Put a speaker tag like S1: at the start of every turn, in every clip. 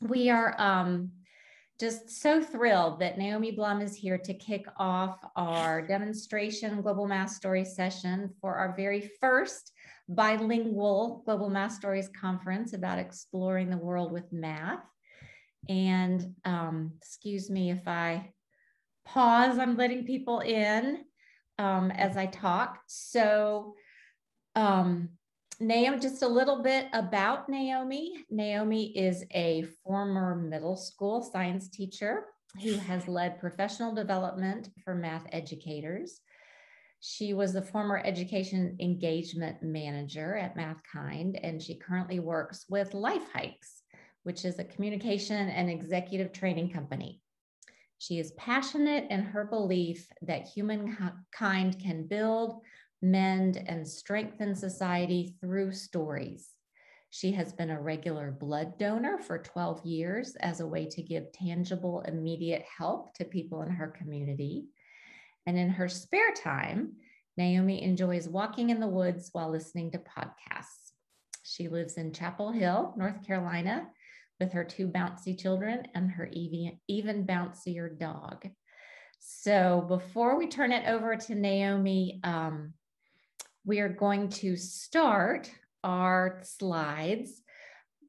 S1: we are um, just so thrilled that Naomi Blum is here to kick off our demonstration Global Math Stories session for our very first bilingual Global Math Stories conference about exploring the world with math. And um, excuse me if I pause, I'm letting people in um, as I talk. So, um, Naomi, just a little bit about Naomi. Naomi is a former middle school science teacher who has led professional development for math educators. She was the former education engagement manager at MathKind, and she currently works with Life Hikes, which is a communication and executive training company. She is passionate in her belief that humankind can build, mend, and strengthen society through stories. She has been a regular blood donor for 12 years as a way to give tangible, immediate help to people in her community. And in her spare time, Naomi enjoys walking in the woods while listening to podcasts. She lives in Chapel Hill, North Carolina, with her two bouncy children and her even, even bouncier dog. So before we turn it over to Naomi, um, we are going to start our slides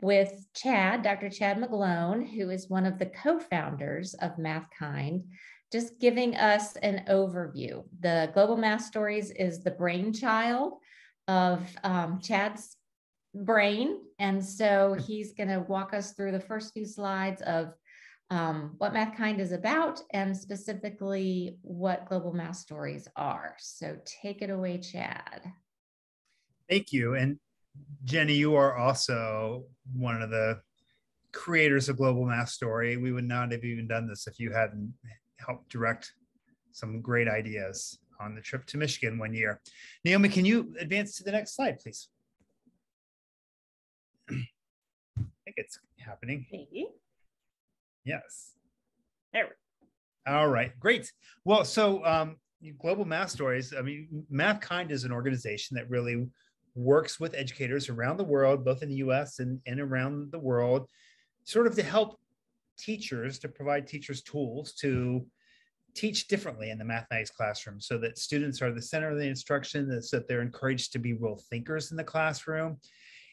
S1: with Chad, Dr. Chad McGlone, who is one of the co-founders of MathKind, just giving us an overview. The Global Math Stories is the brainchild of um, Chad's brain. And so he's going to walk us through the first few slides of um, what MathKind is about and specifically what Global Math Stories are. So take it away, Chad.
S2: Thank you. And Jenny, you are also one of the creators of Global Math Story. We would not have even done this if you hadn't helped direct some great ideas on the trip to Michigan one year. Naomi, can you advance to the next slide, please? I think it's happening.
S3: Maybe.
S2: Yes.
S3: There.
S2: All right, great. Well, so um, Global Math Stories, I mean, MathKind is an organization that really works with educators around the world, both in the US and, and around the world, sort of to help teachers, to provide teachers tools to teach differently in the mathematics classroom so that students are the center of the instruction, so that they're encouraged to be real thinkers in the classroom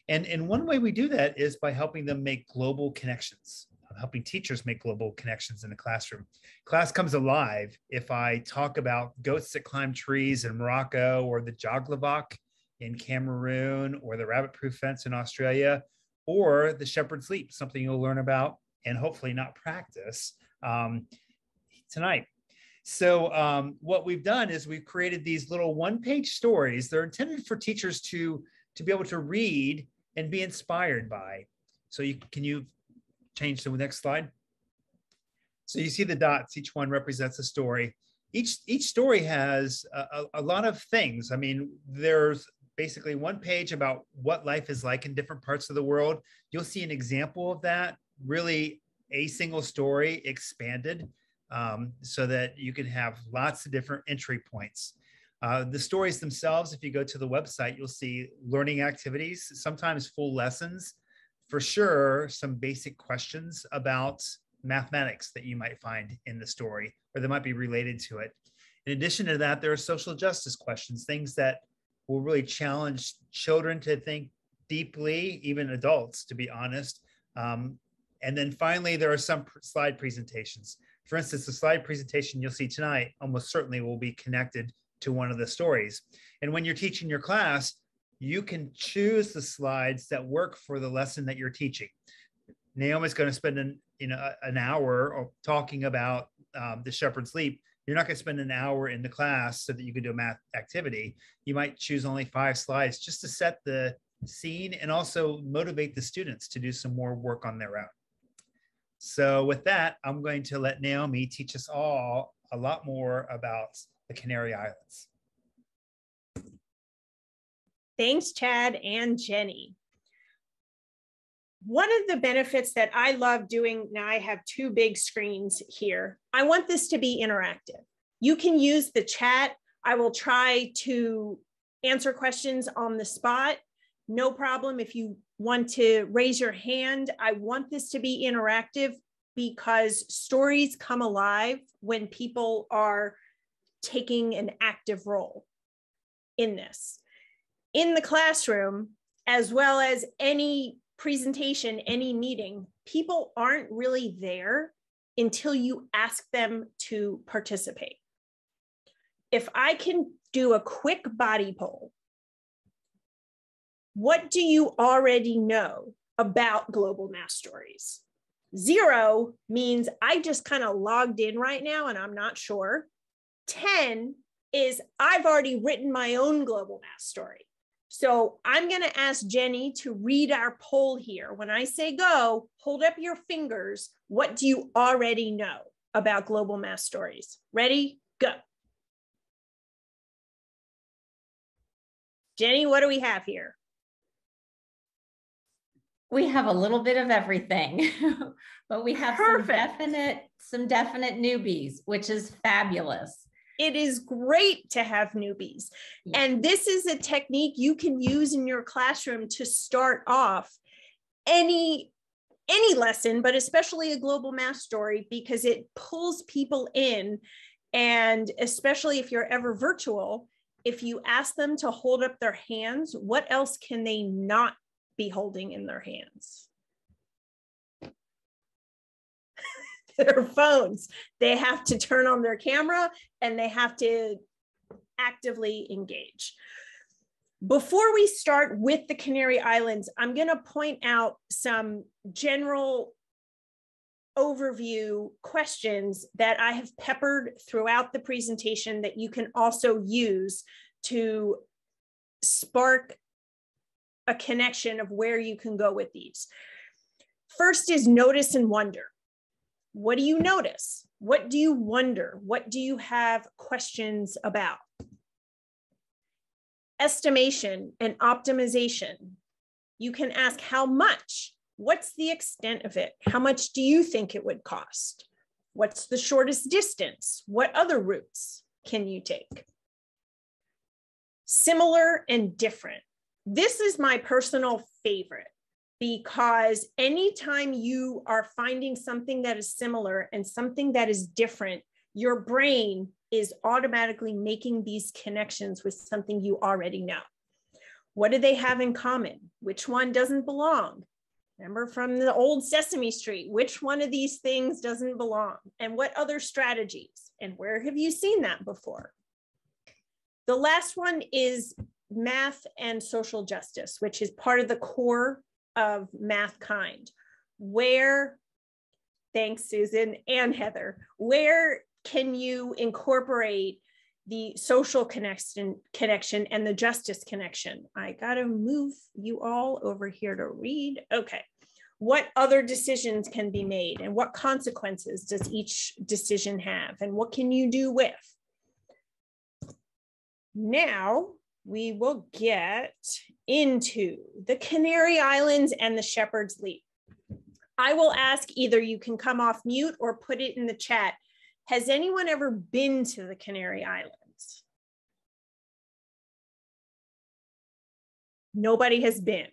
S2: and, and one way we do that is by helping them make global connections, helping teachers make global connections in the classroom. Class comes alive if I talk about goats that climb trees in Morocco or the Jaglavok in Cameroon or the rabbit proof fence in Australia or the shepherd's leap, something you'll learn about and hopefully not practice um, tonight. So um, what we've done is we've created these little one-page stories. They're intended for teachers to, to be able to read and be inspired by. So you can you change to the next slide? So you see the dots, each one represents a story. Each, each story has a, a, lot of things. I mean, there's basically one page about what life is like in different parts of the world. You'll see an example of that, really a single story expanded um, so that you can have lots of different entry points. Uh, the stories themselves, if you go to the website, you'll see learning activities, sometimes full lessons, for sure, some basic questions about mathematics that you might find in the story or that might be related to it. In addition to that, there are social justice questions, things that will really challenge children to think deeply, even adults, to be honest. Um, and then finally, there are some slide presentations. For instance, the slide presentation you'll see tonight almost certainly will be connected to one of the stories. And when you're teaching your class, you can choose the slides that work for the lesson that you're teaching. Naomi's going to spend an, you know, an hour talking about um, the shepherd's leap. You're not going to spend an hour in the class so that you can do a math activity. You might choose only five slides just to set the scene and also motivate the students to do some more work on their own. So with that, I'm going to let Naomi teach us all a lot more about the Canary Islands.
S3: Thanks, Chad and Jenny. One of the benefits that I love doing, now I have two big screens here. I want this to be interactive. You can use the chat. I will try to answer questions on the spot. no problem if you want to raise your hand. I want this to be interactive because stories come alive when people are taking an active role in this. In the classroom, as well as any presentation, any meeting, people aren't really there until you ask them to participate. If I can do a quick body poll, what do you already know about global math stories? Zero means I just kind of logged in right now and I'm not sure. 10 is I've already written my own global math story. So I'm going to ask Jenny to read our poll here. When I say go, hold up your fingers. What do you already know about global math stories? Ready? Go. Jenny, what do we have here?
S1: We have a little bit of everything, but we have Perfect. some definite some definite newbies, which is fabulous
S3: it is great to have newbies. And this is a technique you can use in your classroom to start off any any lesson, but especially a global math story because it pulls people in. And especially if you're ever virtual, if you ask them to hold up their hands, what else can they not be holding in their hands? their phones. They have to turn on their camera and they have to actively engage. Before we start with the Canary Islands, I'm going to point out some general overview questions that I have peppered throughout the presentation that you can also use to spark a connection of where you can go with these. First is notice and wonder. What do you notice? What do you wonder? What do you have questions about? Estimation and optimization. You can ask how much? What's the extent of it? How much do you think it would cost? What's the shortest distance? What other routes can you take? Similar and different. This is my personal favorite because anytime you are finding something that is similar and something that is different, your brain is automatically making these connections with something you already know. What do they have in common? Which one doesn't belong? Remember from the old Sesame Street, which one of these things doesn't belong? And what other strategies? And where have you seen that before? The last one is math and social justice, which is part of the core of math kind where thanks susan and heather where can you incorporate the social connection connection and the justice connection? I gotta move you all over here to read. Okay. What other decisions can be made and what consequences does each decision have and what can you do with? Now we will get into the Canary Islands and the Shepherd's Leap. I will ask either you can come off mute or put it in the chat. Has anyone ever been to the Canary Islands? Nobody has been.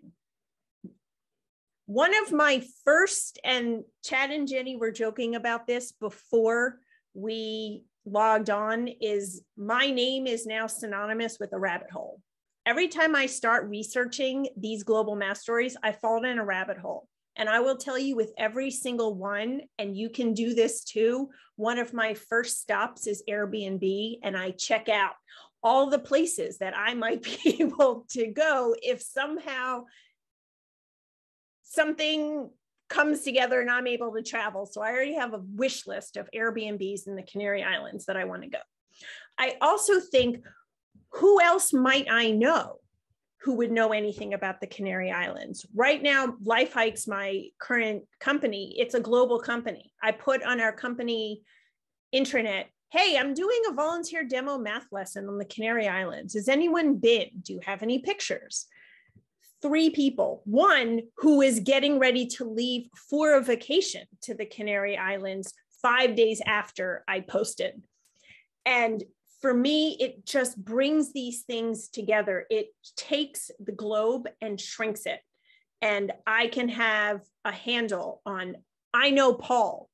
S3: One of my first, and Chad and Jenny were joking about this before we logged on is my name is now synonymous with a rabbit hole. Every time I start researching these global math stories, I fall in a rabbit hole. And I will tell you with every single one, and you can do this too. One of my first stops is Airbnb, and I check out all the places that I might be able to go if somehow something comes together and I'm able to travel. So I already have a wish list of Airbnbs in the Canary Islands that I want to go. I also think who else might I know who would know anything about the Canary Islands? Right now, Life Hikes, my current company, it's a global company. I put on our company intranet, hey, I'm doing a volunteer demo math lesson on the Canary Islands. Has anyone been? Do you have any pictures? Three people. One who is getting ready to leave for a vacation to the Canary Islands five days after I posted. And for me, it just brings these things together. It takes the globe and shrinks it. And I can have a handle on, I know Paul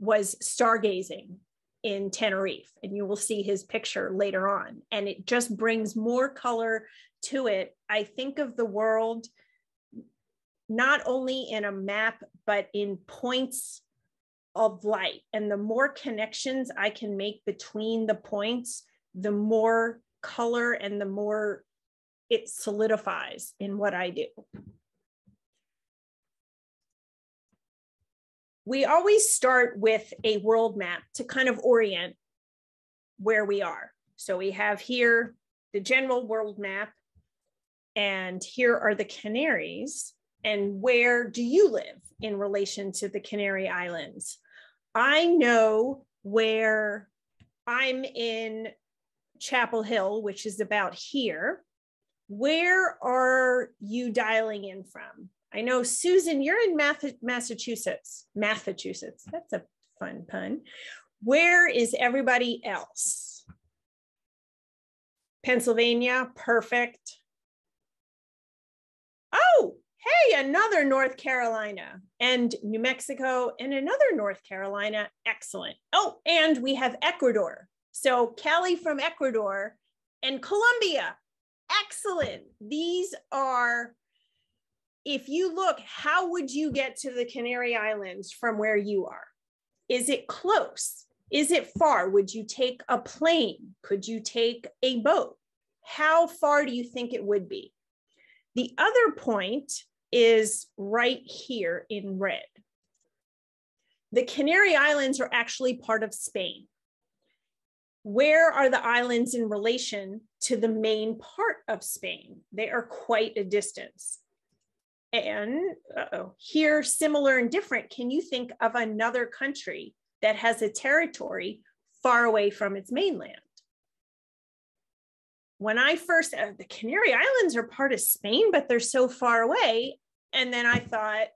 S3: was stargazing in Tenerife, and you will see his picture later on. And it just brings more color to it. I think of the world not only in a map, but in points of light. And the more connections I can make between the points, the more color and the more it solidifies in what I do. We always start with a world map to kind of orient where we are. So we have here the general world map, and here are the Canaries. And where do you live in relation to the Canary Islands? I know where I'm in Chapel Hill, which is about here. Where are you dialing in from? I know, Susan, you're in Massachusetts. Massachusetts. That's a fun pun. Where is everybody else? Pennsylvania, perfect. Oh, hey, another North Carolina and New Mexico and another North Carolina. Excellent. Oh, and we have Ecuador. So Kelly from Ecuador and Colombia. Excellent. These are, if you look, how would you get to the Canary Islands from where you are? Is it close? Is it far? Would you take a plane? Could you take a boat? How far do you think it would be? The other point is right here in red. The Canary Islands are actually part of Spain. Where are the islands in relation to the main part of Spain? They are quite a distance. And uh-oh, here, similar and different, can you think of another country that has a territory far away from its mainland? When I first, uh, the Canary Islands are part of Spain, but they're so far away. And then I thought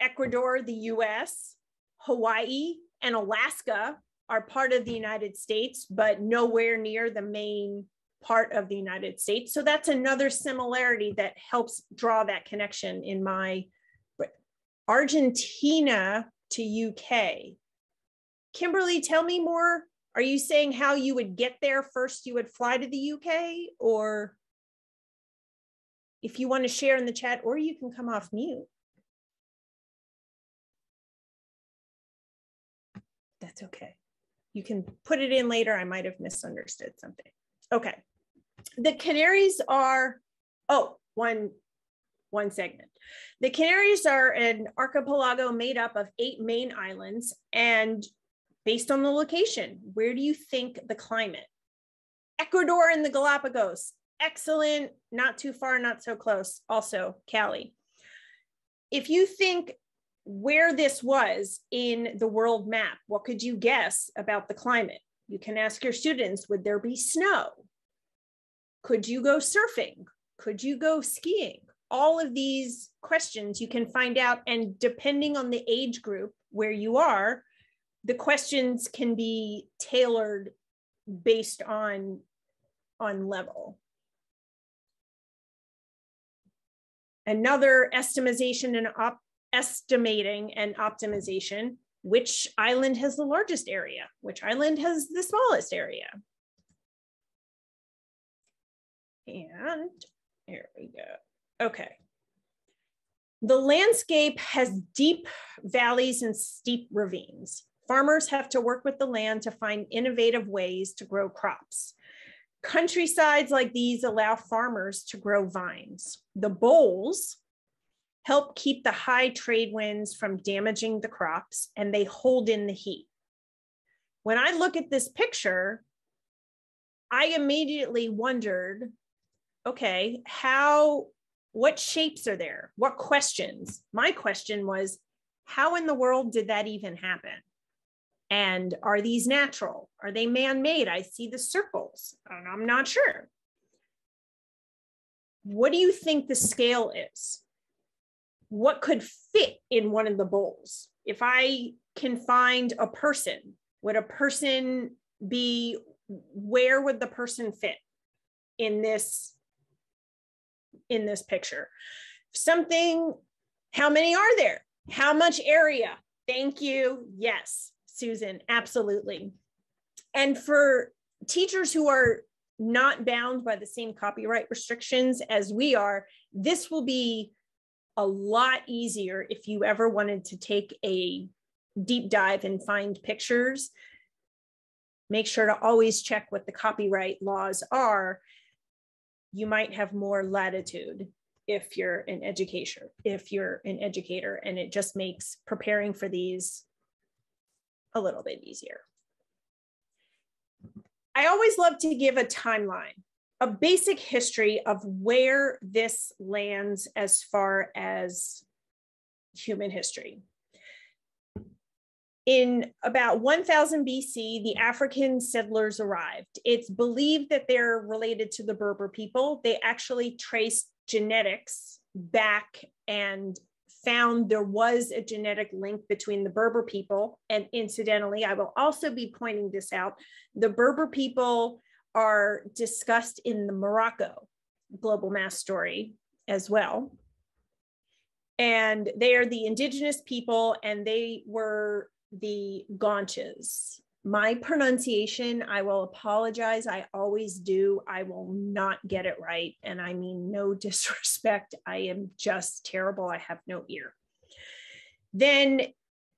S3: Ecuador, the US, Hawaii, and Alaska are part of the United States, but nowhere near the main part of the United States. So that's another similarity that helps draw that connection in my Argentina to UK. Kimberly, tell me more. Are you saying how you would get there first? You would fly to the UK or if you want to share in the chat, or you can come off mute. That's okay. You can put it in later. I might have misunderstood something. Okay. The Canaries are, oh, one, one segment. The Canaries are an archipelago made up of eight main islands. And based on the location, where do you think the climate? Ecuador and the Galapagos, excellent, not too far, not so close. Also, Cali. If you think where this was in the world map, what could you guess about the climate? You can ask your students would there be snow? Could you go surfing? Could you go skiing? All of these questions you can find out. And depending on the age group where you are, the questions can be tailored based on, on level. Another estimation and op estimating and optimization, which island has the largest area? Which island has the smallest area? And here we go. Okay. The landscape has deep valleys and steep ravines. Farmers have to work with the land to find innovative ways to grow crops. Countrysides like these allow farmers to grow vines. The bowls help keep the high trade winds from damaging the crops and they hold in the heat. When I look at this picture, I immediately wondered okay, how, what shapes are there? What questions? My question was, how in the world did that even happen? And are these natural? Are they man made? I see the circles, I'm not sure. What do you think the scale is? What could fit in one of the bowls? If I can find a person, would a person be where would the person fit in this in this picture. Something how many are there? How much area? Thank you. Yes susan absolutely. And for teachers who are not bound by the same copyright restrictions as we are this will be a lot easier if you ever wanted to take a deep dive and find pictures. Make sure to always check what the copyright laws are you might have more latitude if you're an educator if you're an educator and it just makes preparing for these a little bit easier. I always love to give a timeline a basic history of where this lands as far as human history in about 1000 BC, the African settlers arrived. It's believed that they're related to the Berber people. They actually traced genetics back and found there was a genetic link between the Berber people. And incidentally, I will also be pointing this out. The Berber people are discussed in the Morocco global math story as well. And they are the indigenous people, and they were the Guanches. My pronunciation, I will apologize. I always do. I will not get it right. And I mean, no disrespect. I am just terrible. I have no ear. Then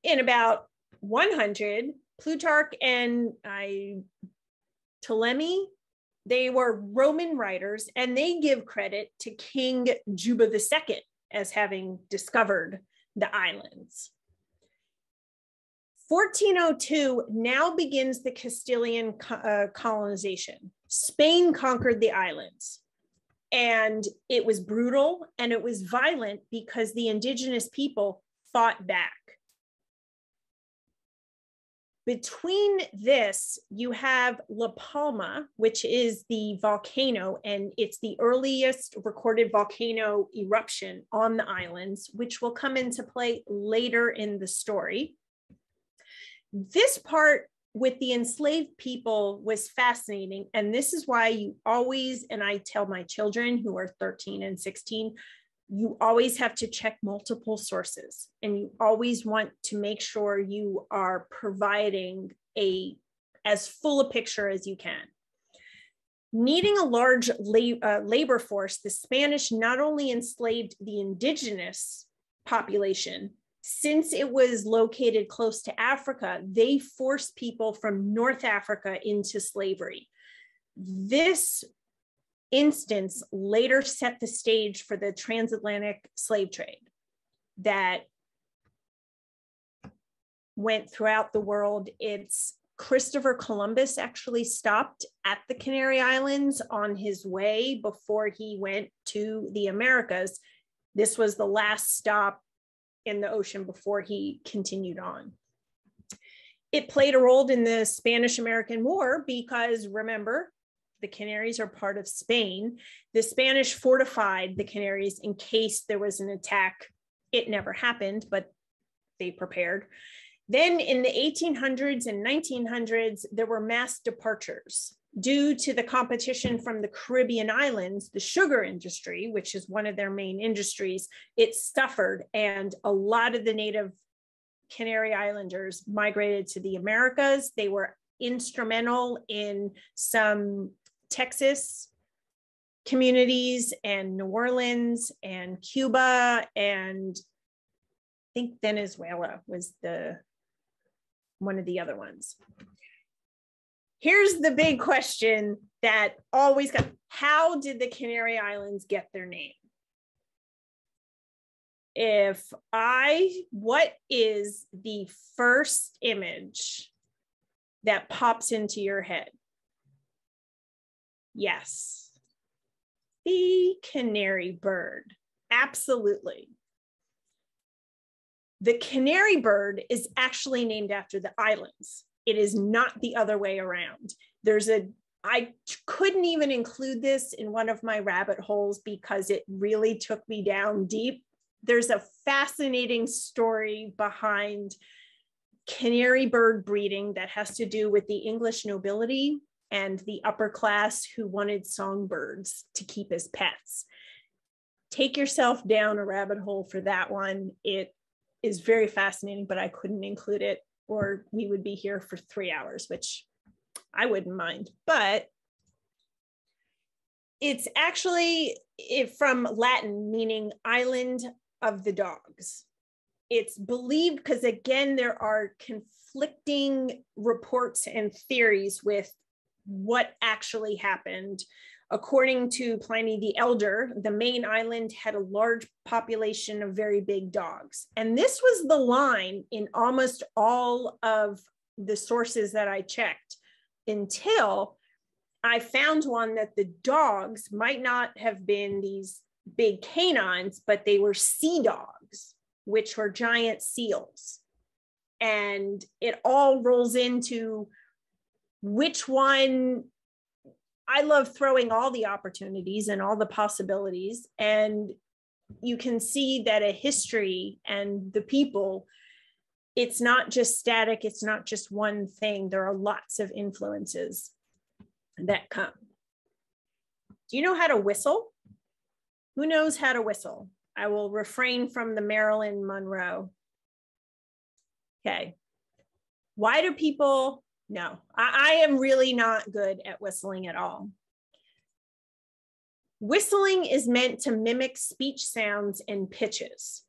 S3: in about 100, Plutarch and I, Ptolemy, they were Roman writers, and they give credit to King Juba II as having discovered the islands. 1402 now begins the Castilian uh, colonization. Spain conquered the islands and it was brutal and it was violent because the indigenous people fought back. Between this, you have La Palma, which is the volcano, and it's the earliest recorded volcano eruption on the islands, which will come into play later in the story this part with the enslaved people was fascinating. And this is why you always, and I tell my children who are 13 and 16, you always have to check multiple sources and you always want to make sure you are providing a as full a picture as you can needing a large uh, labor force the spanish not only enslaved the indigenous population since it was located close to Africa, they forced people from North Africa into slavery. This instance later set the stage for the transatlantic slave trade that went throughout the world. It's Christopher Columbus actually stopped at the Canary Islands on his way before he went to the Americas. This was the last stop in the ocean before he continued on. It played a role in the Spanish American War because remember, the Canaries are part of Spain. The Spanish fortified the Canaries in case there was an attack. It never happened, but they prepared. Then in the 1800s and 1900s, there were mass departures due to the competition from the Caribbean islands, the sugar industry, which is one of their main industries, it suffered. And a lot of the native Canary Islanders migrated to the Americas. They were instrumental in some Texas communities and New Orleans and Cuba and I think Venezuela was the one of the other ones here's the big question that always got how did the Canary Islands get their name? If I, what is the first image that pops into your head? Yes, the canary bird. Absolutely. The canary bird is actually named after the islands. It is not the other way around. There's a, I couldn't even include this in one of my rabbit holes because it really took me down deep. There's a fascinating story behind canary bird breeding that has to do with the English nobility and the upper class who wanted songbirds to keep as pets. Take yourself down a rabbit hole for that one. It is very fascinating, but I couldn't include it or we would be here for three hours, which I wouldn't mind. But it's actually it, from Latin, meaning island of the dogs. It's believed because, again, there are conflicting reports and theories with what actually happened. According to Pliny the Elder, the main island had a large population of very big dogs. And this was the line in almost all of the sources that I checked until I found one that the dogs might not have been these big canines, but they were sea dogs, which were giant seals. And it all rolls into which one I love throwing all the opportunities and all the possibilities. And you can see that a history and the people, it's not just static, it's not just one thing. There are lots of influences that come. Do you know how to whistle? Who knows how to whistle? I will refrain from the Marilyn Monroe. Okay. Why do people no, I, I am really not good at whistling at all. Whistling is meant to mimic speech sounds and pitches.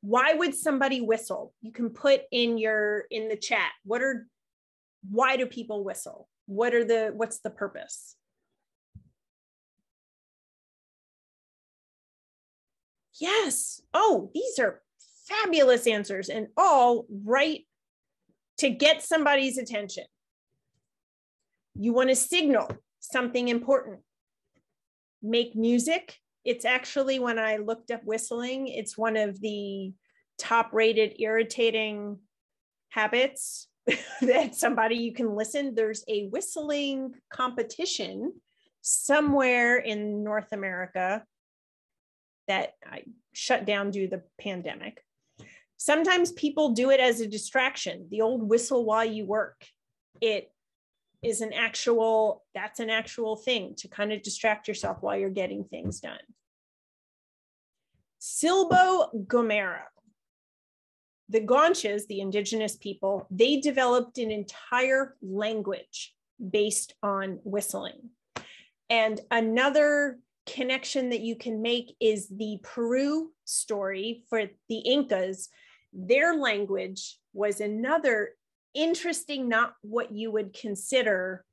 S3: Why would somebody whistle? You can put in your in the chat. What are why do people whistle? What are the what's the purpose? Yes. Oh, these are fabulous answers and all right to get somebody's attention. You want to signal something important. Make music. It's actually, when I looked up whistling, it's one of the top rated irritating habits that somebody you can listen. There's a whistling competition somewhere in North America that I shut down due to the pandemic. Sometimes people do it as a distraction, the old whistle while you work. It is an actual, that's an actual thing to kind of distract yourself while you're getting things done. Silbo Gomero. The Guanches, the indigenous people, they developed an entire language based on whistling. And another connection that you can make is the Peru story for the Incas their language was another interesting, not what you would consider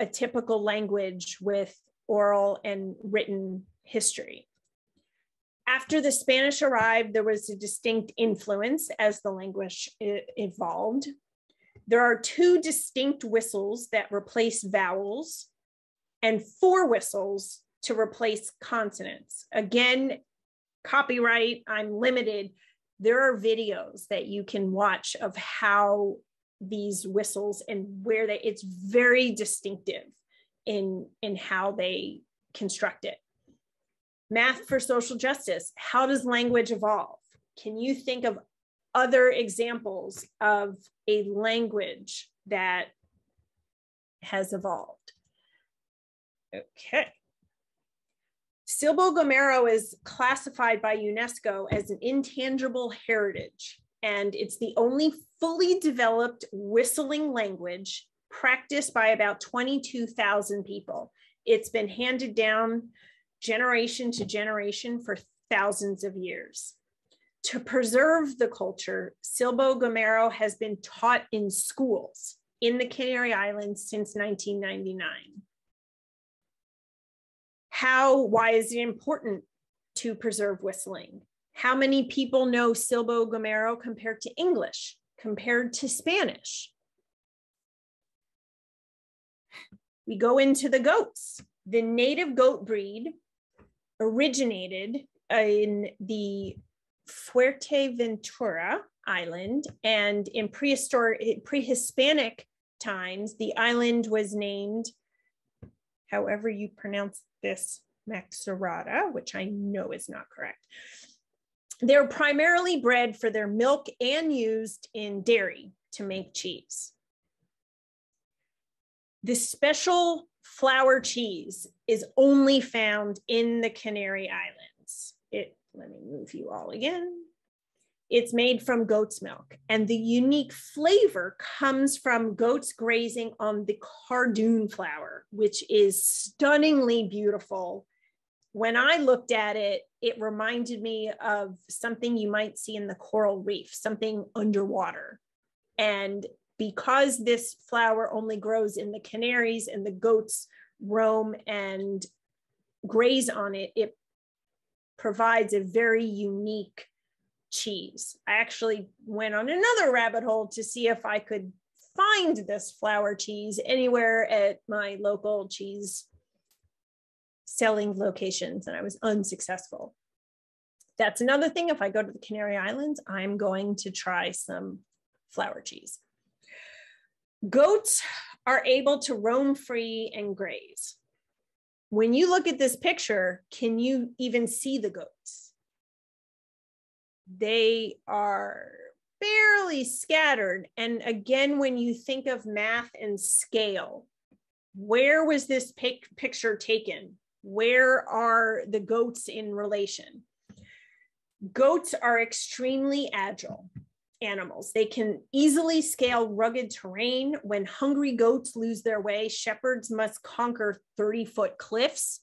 S3: a typical language with oral and written history. After the Spanish arrived, there was a distinct influence as the language evolved. There are two distinct whistles that replace vowels and four whistles to replace consonants. Again, copyright, I'm limited, there are videos that you can watch of how these whistles and where they it's very distinctive in in how they construct it. Math for social justice how does language evolve? Can you think of other examples of a language that has evolved? Okay Silbo Gomero is classified by UNESCO as an intangible heritage, and it's the only fully developed whistling language practiced by about 22,000 people. It's been handed down generation to generation for thousands of years. To preserve the culture, Silbo Gomero has been taught in schools in the Canary Islands since 1999 how why is it important to preserve whistling? How many people know silbo gomero compared to english compared to spanish? We go into the goats. The native goat breed originated in the fuerteventura island and in prehistoric pre-hispanic times the island was named however you pronounce this Maxarata, which I know is not correct. they're primarily bred for their milk and used in dairy to make cheese. This special flower cheese is only found in the Canary Islands. It, let me move you all again. It's made from goat's milk, and the unique flavor comes from goats grazing on the cardoon flower, which is stunningly beautiful. When I looked at it, it reminded me of something you might see in the coral reef, something underwater. And because this flower only grows in the Canaries and the goats roam and graze on it, it provides a very unique cheese. I actually went on another rabbit hole to see if I could find this flower cheese anywhere at my local cheese selling locations, and I was unsuccessful. That's another thing. If I go to the Canary Islands, I'm going to try some flower cheese. Goats are able to roam free and graze. When you look at this picture, can you even see the goats? They are fairly scattered. And again, when you think of math and scale, where was this pic picture taken? Where are the goats in relation? Goats are extremely agile animals. They can easily scale rugged terrain. When hungry goats lose their way, shepherds must conquer 30 foot cliffs,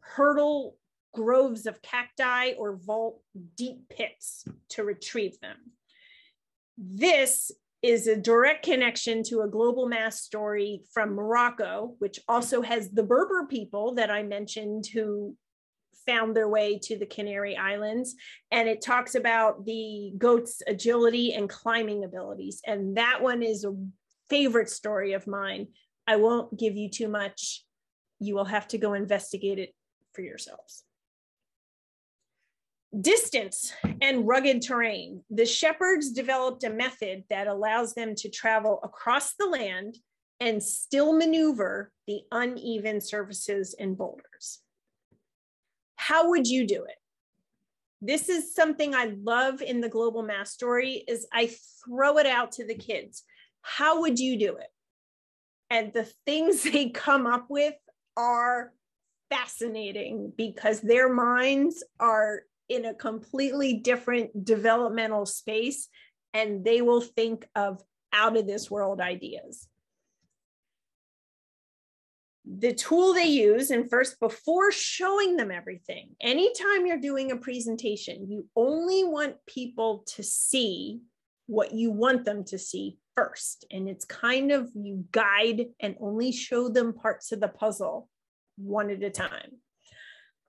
S3: hurdle groves of cacti, or vault deep pits to retrieve them. This is a direct connection to a global math story from Morocco, which also has the Berber people that I mentioned who found their way to the Canary Islands. And it talks about the goat's agility and climbing abilities. And that one is a favorite story of mine. I won't give you too much. You will have to go investigate it for yourselves. Distance and rugged terrain. The shepherds developed a method that allows them to travel across the land and still maneuver the uneven surfaces and boulders. How would you do it? This is something I love in the global math story is I throw it out to the kids. How would you do it? And the things they come up with are fascinating because their minds are in a completely different developmental space and they will think of out of this world ideas. The tool they use and first before showing them everything anytime you're doing a presentation you only want people to see what you want them to see first. And it's kind of you guide and only show them parts of the puzzle one at a time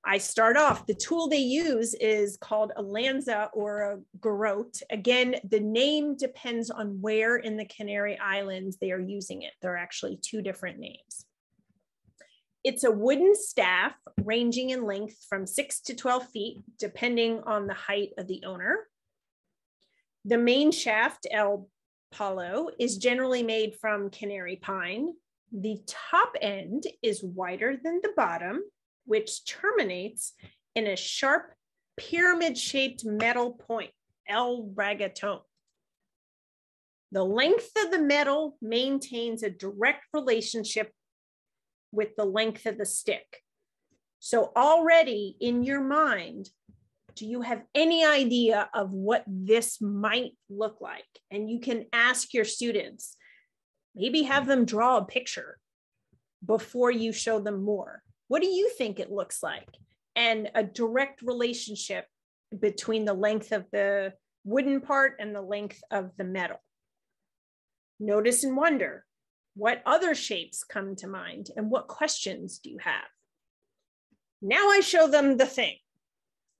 S3: i start off the tool they use is called a lanza or a garrote again the name depends on where in the canary islands they are using it There are actually two different names it's a wooden staff ranging in length from six to 12 feet, depending on the height of the owner. The main shaft, El Palo, is generally made from canary pine. The top end is wider than the bottom, which terminates in a sharp pyramid shaped metal point, El Regatón. The length of the metal maintains a direct relationship with the length of the stick. So already in your mind, do you have any idea of what this might look like? And you can ask your students, maybe have them draw a picture before you show them more. What do you think it looks like? And a direct relationship between the length of the wooden part and the length of the metal. Notice and wonder what other shapes come to mind and what questions do you have? Now I show them the thing,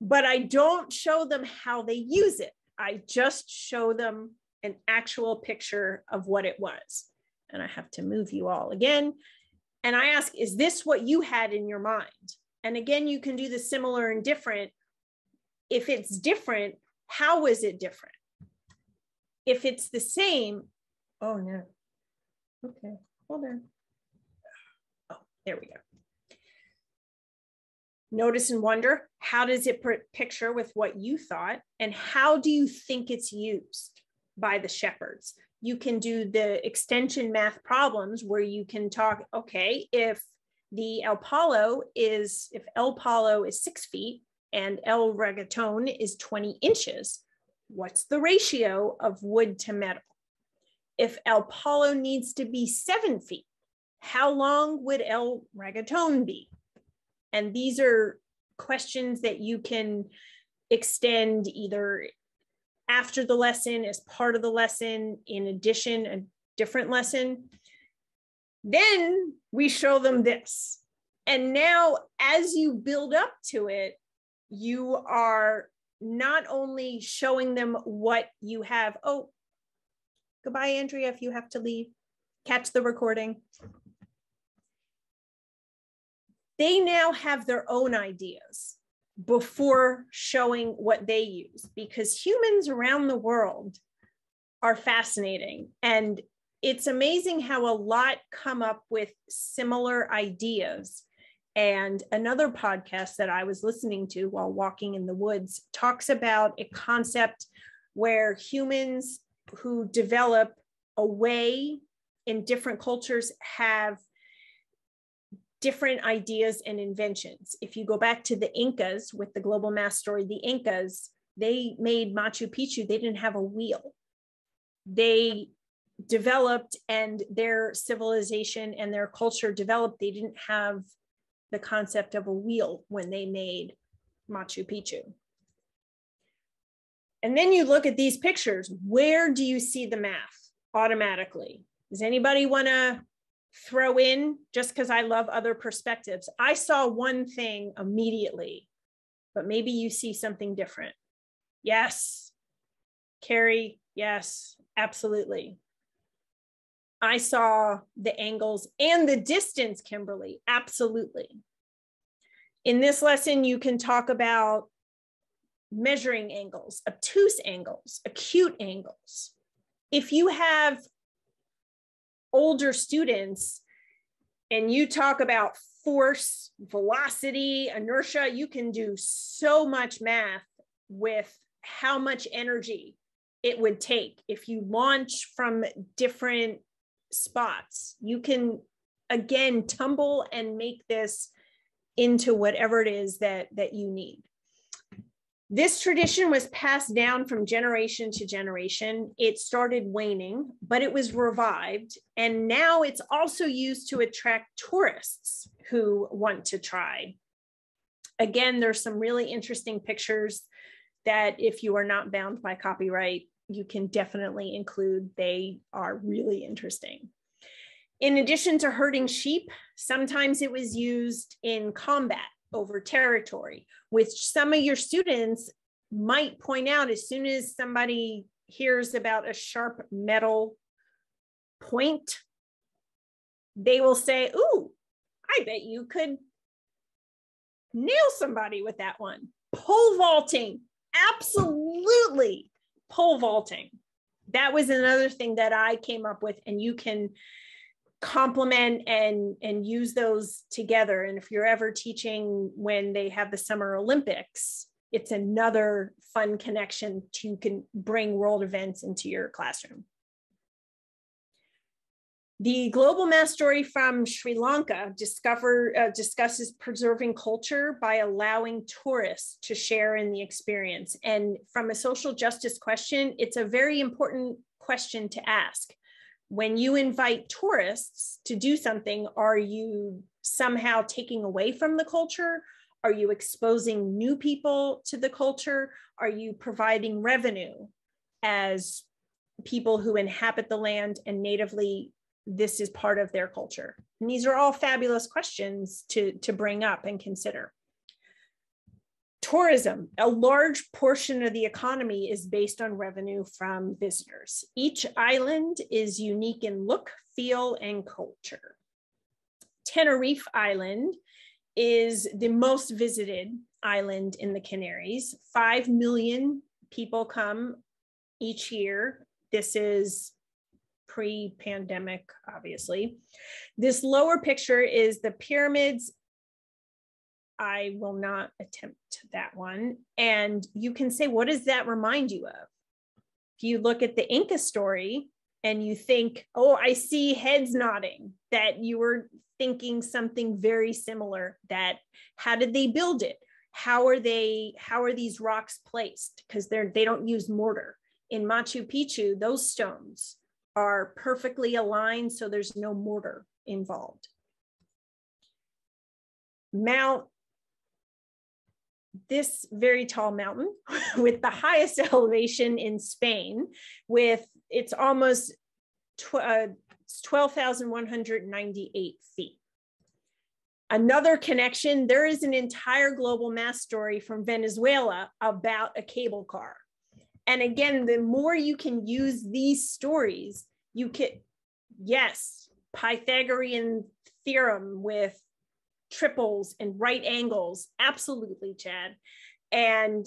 S3: but I don't show them how they use it. I just show them an actual picture of what it was. And I have to move you all again. And I ask, is this what you had in your mind? And again, you can do the similar and different. If it's different, how is it different? If it's the same, oh no, Okay, hold on. Oh, there we go. Notice and wonder how does it picture with what you thought, and how do you think it's used by the shepherds? You can do the extension math problems where you can talk, okay, if the El Palo is, if El Palo is six feet and El Regatón is 20 inches, what's the ratio of wood to metal? If El Palo needs to be seven feet, how long would El Regatón be? And these are questions that you can extend either after the lesson, as part of the lesson, in addition, a different lesson. Then we show them this. And now, as you build up to it, you are not only showing them what you have. Oh, goodbye, Andrea, if you have to leave. Catch the recording. They now have their own ideas before showing what they use because humans around the world are fascinating. And it's amazing how a lot come up with similar ideas and another podcast that I was listening to while walking in the woods talks about a concept where humans who develop a way in different cultures have different ideas and inventions. If you go back to the Incas with the global math story, the Incas, they made Machu Picchu, they didn't have a wheel. They developed and their civilization and their culture developed, they didn't have the concept of a wheel when they made Machu Picchu. And then you look at these pictures, where do you see the math automatically? Does anybody want to throw in just because I love other perspectives? I saw one thing immediately, but maybe you see something different. Yes. Carrie, yes, absolutely. I saw the angles and the distance, Kimberly, absolutely. In this lesson, you can talk about measuring angles, obtuse angles, acute angles. If you have older students and you talk about force, velocity, inertia, you can do so much math with how much energy it would take if you launch from different spots. You can again tumble and make this into whatever it is that that you need. This tradition was passed down from generation to generation. It started waning, but it was revived. And now it's also used to attract tourists who want to try. Again, there's some really interesting pictures that, if you are not bound by copyright, you can definitely include. They are really interesting. In addition to herding sheep, sometimes it was used in combat over territory, which some of your students might point out as soon as somebody hears about a sharp metal point, they will say, Ooh, I bet you could nail somebody with that one. Pole vaulting, absolutely pole vaulting. That was another thing that I came up with, and you can complement and and use those together. And if you're ever teaching when they have the Summer Olympics, it's another fun connection to can bring world events into your classroom. The Global Math Story from Sri Lanka discover, uh, discusses preserving culture by allowing tourists to share in the experience. And from a social justice question, it's a very important question to ask. When you invite tourists to do something, are you somehow taking away from the culture? Are you exposing new people to the culture? Are you providing revenue as people who inhabit the land and natively this is part of their culture? And these are all fabulous questions to, to bring up and consider. Tourism, a large portion of the economy is based on revenue from visitors. Each island is unique in look, feel, and culture. Tenerife Island is the most visited island in the Canaries. Five million people come each year. This is pre pandemic, obviously. This lower picture is the pyramids I will not attempt that one. And you can say, what does that remind you of? If you look at the Inca story and you think, oh, I see heads nodding, that you were thinking something very similar. That how did they build it? How are they, how are these rocks placed? Because they're they don't use mortar. In Machu Picchu, those stones are perfectly aligned, so there's no mortar involved. Mount this very tall mountain with the highest elevation in Spain, with it's almost tw- uh, 12,198 feet. Another connection there is an entire global math story from Venezuela about a cable car. And again, the more you can use these stories, you can, yes, Pythagorean theorem with triples and right angles. Absolutely, Chad. And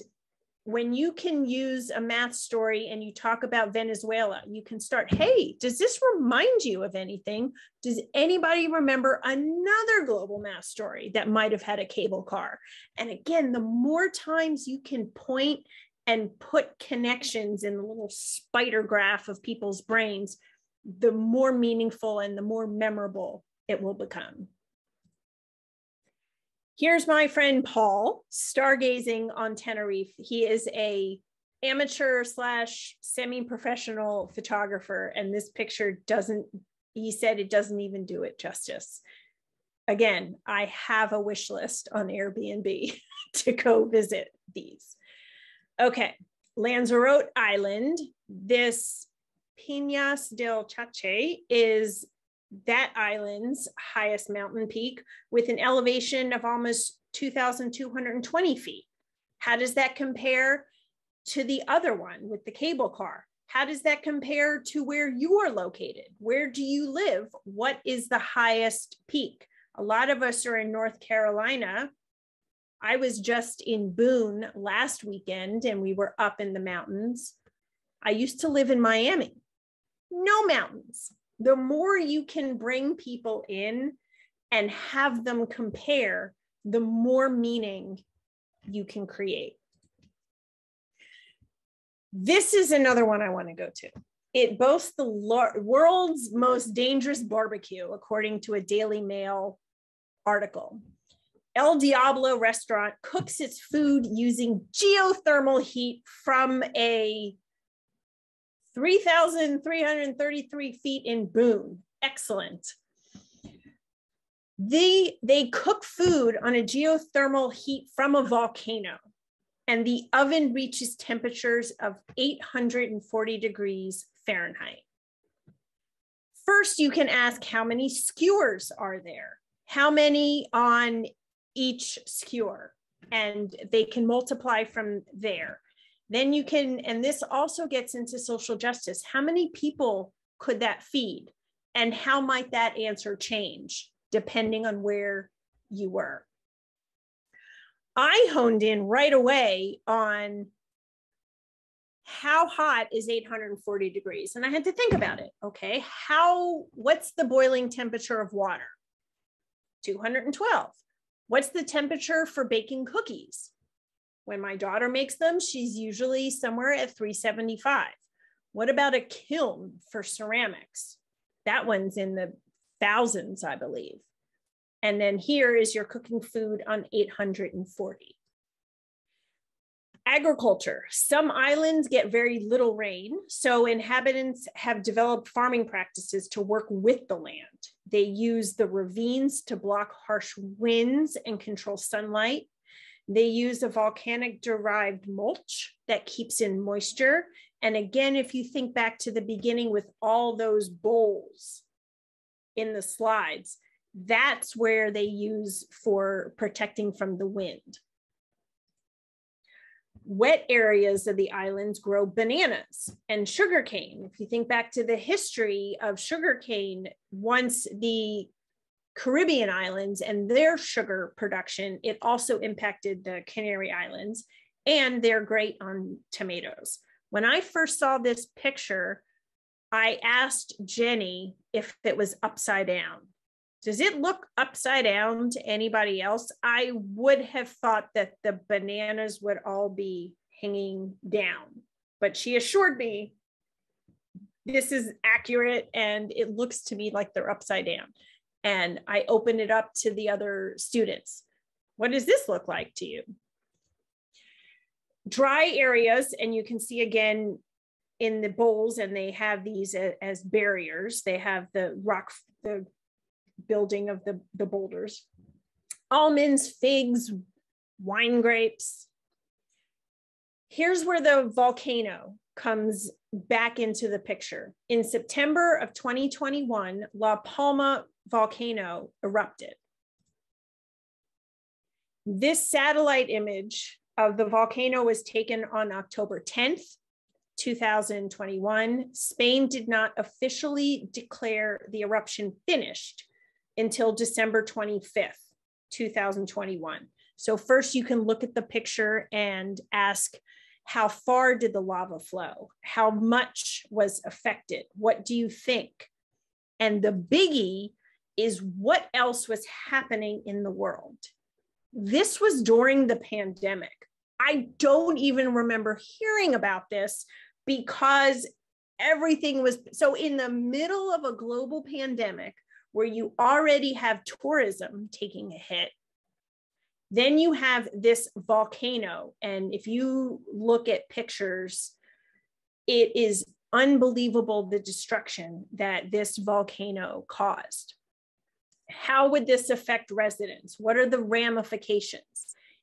S3: when you can use a math story and you talk about Venezuela, you can start, hey, does this remind you of anything? Does anybody remember another global math story that might have had a cable car? And again, the more times you can point and put connections in the little spider graph of people's brains, the more meaningful and the more memorable it will become. Here's my friend Paul stargazing on Tenerife. He is a amateur slash semi-professional photographer, and this picture doesn't. He said it doesn't even do it justice. Again, I have a wish list on Airbnb to go visit these. Okay, Lanzarote Island. This Peñas del Chache is that island's highest mountain peak with an elevation of almost 2,220 feet. How does that compare to the other one with the cable car? How does that compare to where you are located? Where do you live? What is the highest peak? A lot of us are in North Carolina. I was just in Boone last weekend and we were up in the mountains. I used to live in Miami. No mountains the more you can bring people in and have them compare, the more meaning you can create. This is another one I want to go to. It boasts the world's most dangerous barbecue, according to a Daily Mail article. El Diablo restaurant cooks its food using geothermal heat from a 3,333 feet in Boone. Excellent. The, they cook food on a geothermal heat from a volcano, and the oven reaches temperatures of 840 degrees Fahrenheit. First, you can ask how many skewers are there? How many on each skewer? And they can multiply from there. Then you can, and this also gets into social justice. How many people could that feed? And how might that answer change depending on where you were? I honed in right away on how hot is 840 degrees? And I had to think about it. Okay, how, what's the boiling temperature of water? 212. What's the temperature for baking cookies? When my daughter makes them, she's usually somewhere at 375. What about a kiln for ceramics? That one's in the thousands, I believe. And then here is your cooking food on 840. Agriculture. Some islands get very little rain, so inhabitants have developed farming practices to work with the land. They use the ravines to block harsh winds and control sunlight. They use a volcanic derived mulch that keeps in moisture. And again, if you think back to the beginning with all those bowls in the slides, that's where they use for protecting from the wind. Wet areas of the islands grow bananas and sugarcane. If you think back to the history of sugarcane, once the Caribbean islands and their sugar production, it also impacted the Canary Islands, and they're great on tomatoes. When I first saw this picture, I asked Jenny if it was upside down. does it look upside down to anybody else? I would have thought that the bananas would all be hanging down, but she assured me this is accurate and it looks to me like they're upside down. And I open it up to the other students. What does this look like to you? Dry areas, and you can see again in the bowls, and they have these as barriers. They have the rock, the building of the, the boulders. Almonds, figs, wine grapes. Here's where the volcano comes back into the picture. In September of 2021, La Palma volcano erupted. This satellite image of the volcano was taken on October 10th, 2021. Spain did not officially declare the eruption finished until December 25th, 2021. So first you can look at the picture and ask, how far did the lava flow? How much was affected? What do you think? And the biggie is what else was happening in the world? This was during the pandemic. I don't even remember hearing about this because everything was so in the middle of a global pandemic where you already have tourism taking a hit then you have this volcano. And if you look at pictures, it is unbelievable the destruction that this volcano caused. How would this affect residents? What are the ramifications?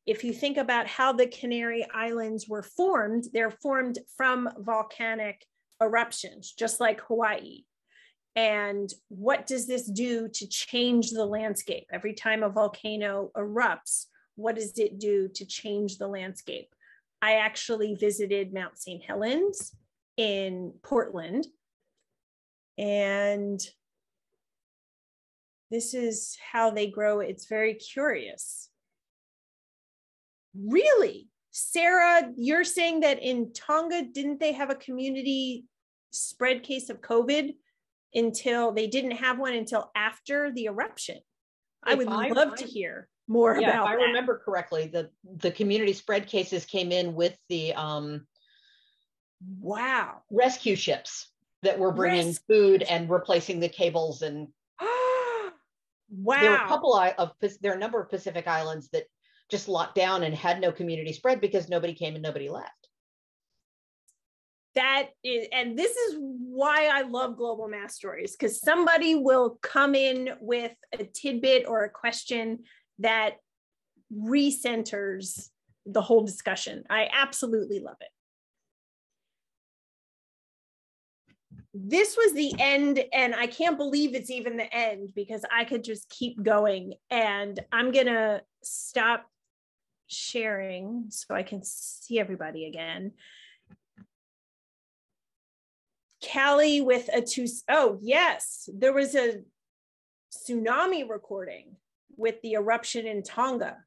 S3: If you think about how the Canary Islands were formed, they're formed from volcanic eruptions, just like Hawaii. And what does this do to change the landscape? Every time a volcano erupts, what does it do to change the landscape? I actually visited Mount St. Helens in Portland. And this is how they grow. It's very curious. Really? Sarah, you're saying that in Tonga, didn't they have a community spread case of COVID until they didn't have one until after the eruption? If I would I, love I, to hear more yeah, about.
S4: If I that. remember correctly, the the community spread cases came in with the um,
S3: wow
S4: rescue ships that were bringing food and replacing the cables and.
S3: Wow.
S4: There are a couple of there are a number of Pacific islands that just locked down and had no community spread because nobody came and nobody left
S3: that is and this is why i love global math stories because somebody will come in with a tidbit or a question that recenters the whole discussion. I absolutely love it. This was the end, and I can't believe it's even the end because I could just keep going. And I'm to stop sharing so I can see everybody again. Callie with a two, oh, yes, there was a tsunami recording with the eruption in Tonga.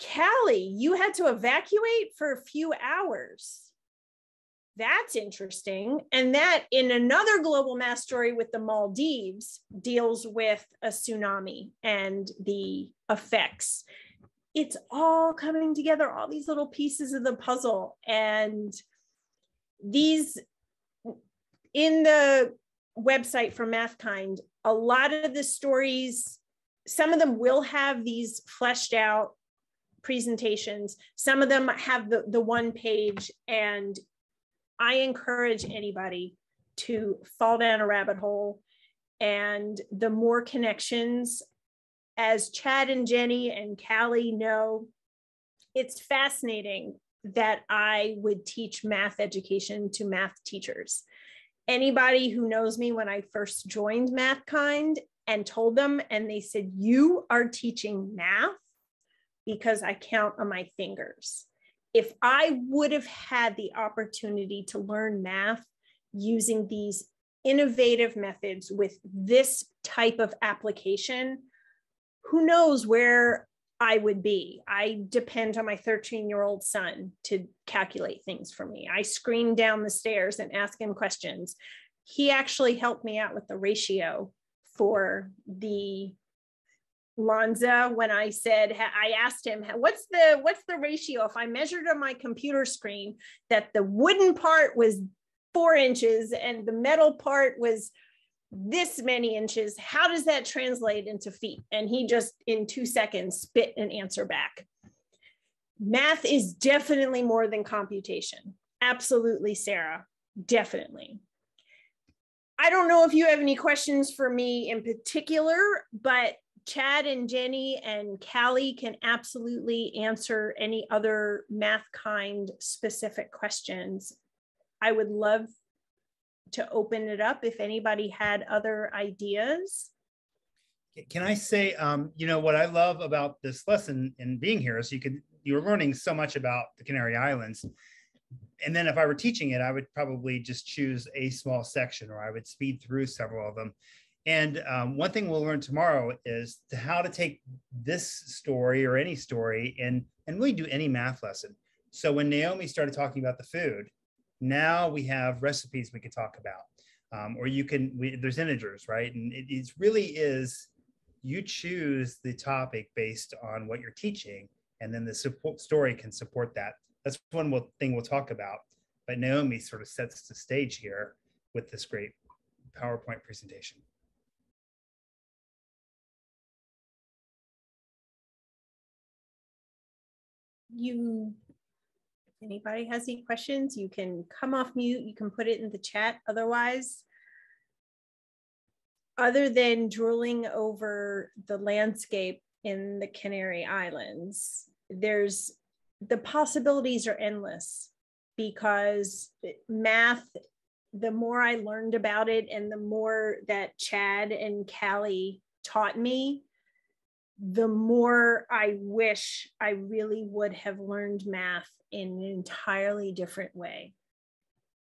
S3: Callie, you had to evacuate for a few hours. That's interesting. And that, in another global math story with the Maldives, deals with a tsunami and the effects. It's all coming together, all these little pieces of the puzzle. And these, in the website for MathKind, a lot of the stories, some of them will have these fleshed out presentations. Some of them have the, the one page, and I encourage anybody to fall down a rabbit hole. And the more connections, as Chad and Jenny and Callie know, it's fascinating that I would teach math education to math teachers anybody who knows me when I first joined MathKind and told them, and they said, You are teaching math because I count on my fingers. If I would have had the opportunity to learn math using these innovative methods with this type of application, who knows where I would be. I depend on my 13 year old son to calculate things for me. I scream down the stairs and ask him questions. He actually helped me out with the ratio for the Lanza when I said I asked him what's the what's the ratio? If I measured on my computer screen that the wooden part was four inches and the metal part was this many inches how does that translate into feet? And he just in two seconds spit an answer back. Math is definitely more than computation. Absolutely sarah. Definitely. I don't know if you have any questions for me in particular, but Chad and Jenny and Callie can absolutely answer any other MathKind specific questions. I would love to open it up if anybody had other ideas.
S2: Can I say, um, you know, what I love about this lesson and being here is you could, you're learning so much about the Canary Islands. And then if I were teaching it, I would probably just choose a small section or I would speed through several of them and um, one thing we'll learn tomorrow is to how to take this story or any story and and really do any math lesson. So when Naomi started talking about the food, now we have recipes we could talk about, um, or you can we, there's integers, right? And it, it really is you choose the topic based on what you're teaching, and then the support story can support that. That's one we'll, thing we'll talk about. But Naomi sort of sets the stage here with this great PowerPoint presentation.
S3: You if anybody has any questions, you can come off mute, you can put it in the chat. Otherwise, other than drooling over the landscape in the Canary Islands, there's the possibilities are endless because math, the more I learned about it and the more that Chad and Callie taught me, the more I wish I really would have learned math in an entirely different way.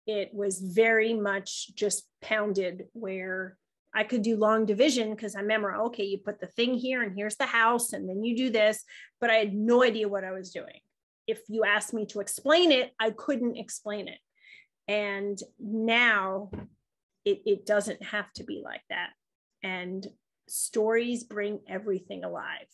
S3: It was very much just pounded where I could do long division because I remember, okay, you put the thing here and here's the house, and then you do this, but I had no idea what I was doing. If you asked me to explain it, I couldn't explain it. And now it, it doesn't have to be like that. And stories bring everything alive.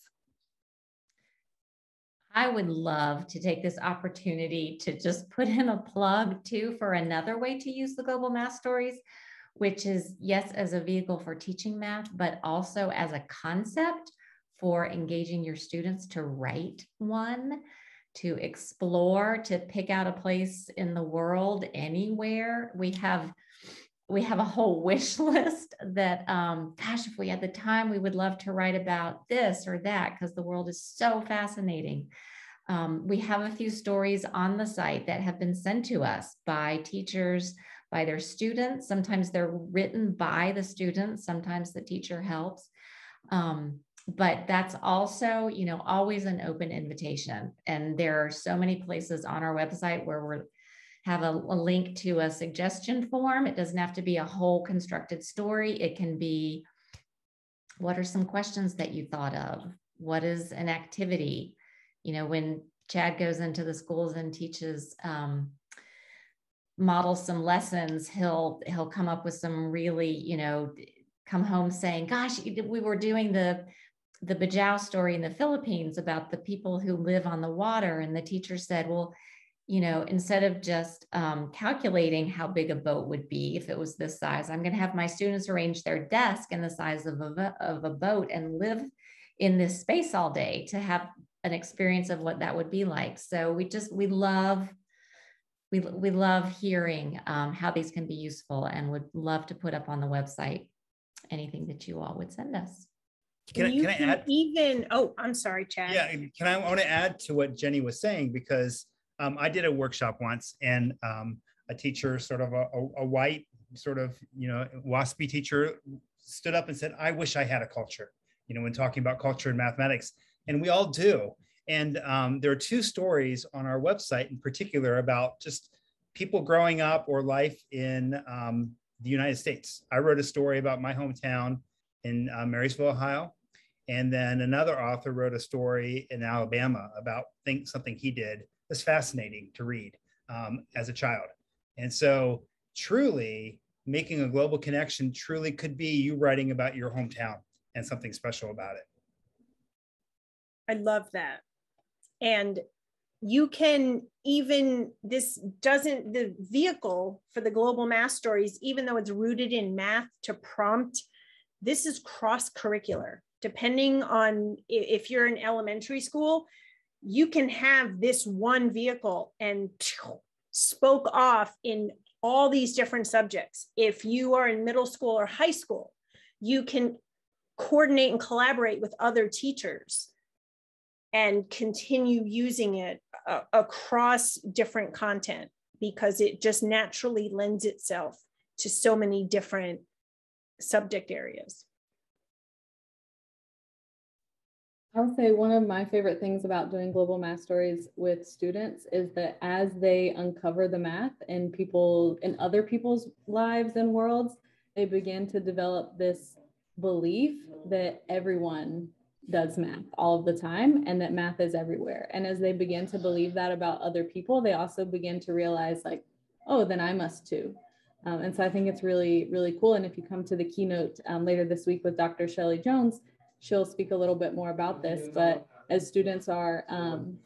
S1: I would love to take this opportunity to just put in a plug too for another way to use the global math stories, which is yes, as a vehicle for teaching math, but also as a concept for engaging your students to write one, to explore, to pick out a place in the world anywhere. We have we have a whole wish list that um, gosh if we had the time we would love to write about this or that because the world is so fascinating. Um, we have a few stories on the site that have been sent to us by teachers by their students. Sometimes they're written by the students sometimes the teacher helps. Um, but that's also you know always an open invitation. And there are so many places on our website where we're have a, a, link to a suggestion form. It doesn't have to be a whole constructed story. It can be what are some questions that you thought of? What is an activity? You know, when Chad goes into the schools and teaches um, models some lessons, he'll he'll come up with some really, you know, come home saying, "Gosh, we were doing the the Bajau story in the Philippines about the people who live on the water," and the teacher said, "Well." You know, instead of just um, calculating how big a boat would be if it was this size, I'm going to have my students arrange their desk in the size of a, of a boat and live in this space all day to have an experience of what that would be like. So we just, we love, we, we love hearing um, how these can be useful and would love to put up on the website anything that you all would send us.
S3: Can, I, can I add? Even, oh, I'm sorry, Chad.
S2: Yeah, can I, I want to add to what Jenny was saying because um, I did a workshop once, and um, a teacher, sort of a, a, a, white, sort of you know waspy teacher, stood up and said, "I wish I had a culture." You know, when talking about culture and mathematics, and we all do. And um, there are two stories on our website, in particular, about just people growing up or life in um, the United States. I wrote a story about my hometown in uh, Marysville, Ohio. And then another author wrote a story in Alabama about think, something he did was fascinating to read um, as a child. And so, truly, making a global connection truly could be you writing about your hometown and something special about it.
S3: I love that. And you can even, this doesn't, the vehicle for the global math stories, even though it's rooted in math to prompt, this is cross curricular. Depending on if you're in elementary school, you can have this one vehicle and spoke off in all these different subjects. If you are in middle school or high school, you can coordinate and collaborate with other teachers and continue using it uh, across different content because it just naturally lends itself to so many different subject areas.
S5: I'll say one of my favorite things about doing global math stories with students is that as they uncover the math in people in other people's lives and worlds, they begin to develop this belief that everyone does math all of the time and that math is everywhere. And as they begin to believe that about other people, they also begin to realize like, oh, then I must too. Um, and so I think it's really, really cool. And if you come to the keynote um, later this week with Dr. Shelley Jones, she'll speak a little bit more about this. But as students are, um,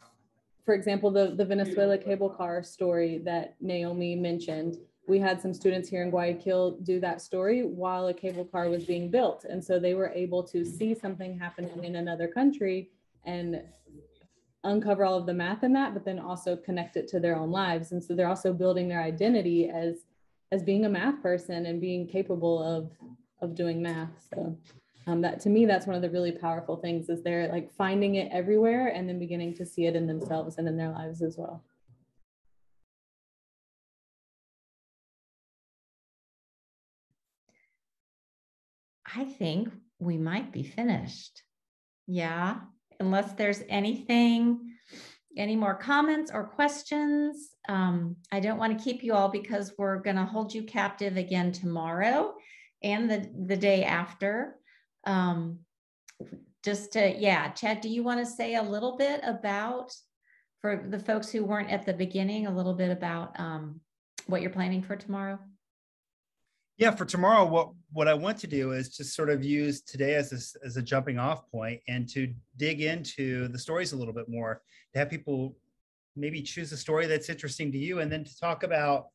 S5: for example, the, the Venezuela cable car story that Naomi mentioned, we had some students here in Guayaquil do that story while a cable car was being built. And so they were able to see something happening in another country and uncover all of the math in that, but then also connect it to their own lives. And so they're also building their identity as as being a math person and being capable of of doing math. So um, that to me that's one of the really powerful things is they're like finding it everywhere and then beginning to see it in themselves and in their lives as well.
S1: I think we might be finished. Yeah unless there's anything any more comments or questions um, i don't want to keep you all because we're going to hold you captive again tomorrow and the, the day after um, just to, yeah, Chad, do you want to say a little bit about, for the folks who weren't at the beginning, a little bit about um, what you're planning for tomorrow?
S2: Yeah, for tomorrow, what what I want to do is just sort of use today as a, as a jumping off point and to dig into the stories a little bit more, to have people maybe choose a story that's interesting to you, and then to talk about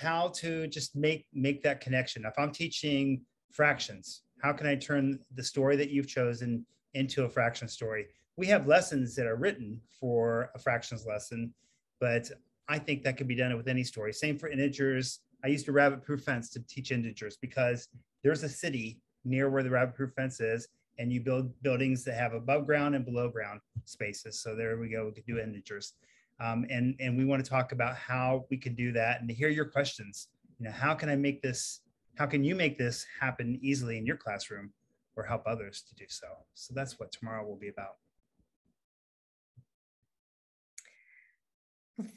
S2: how to just make make that connection. If I'm teaching fractions, how can I turn the story that you've chosen into a fraction story? We have lessons that are written for a fractions lesson, but I think that could be done with any story. Same for integers. I used a rabbit proof fence to teach integers because there's a city near where the rabbit proof fence is, and you build buildings that have above ground and below ground spaces. So there we go. We could do integers. Um, and, and we want to talk about how we can do that and to hear your questions. You know, how can I make this how can you make this happen easily in your classroom or help others to do so? So that's what tomorrow will be about.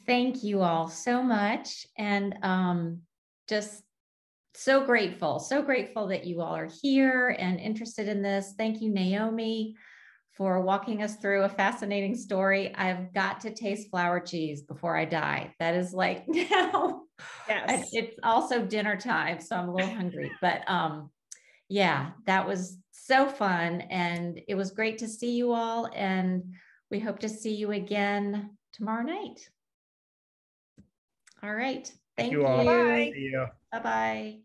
S1: thank you all so much. And um, just so grateful, so grateful that you all are here and interested in this. Thank you, Naomi, for walking us through a fascinating story. I've got to taste flower cheese before I die. That is like now Yes. It's also dinner time, so I'm a little hungry. But um, yeah, that was so fun. And it was great to see you all. And we hope to see you again tomorrow night. All right. Thank, Thank you.
S2: you.
S1: Bye bye.